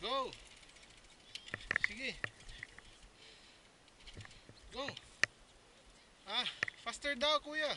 Go. Sige. Go. Ah, faster daw kuya.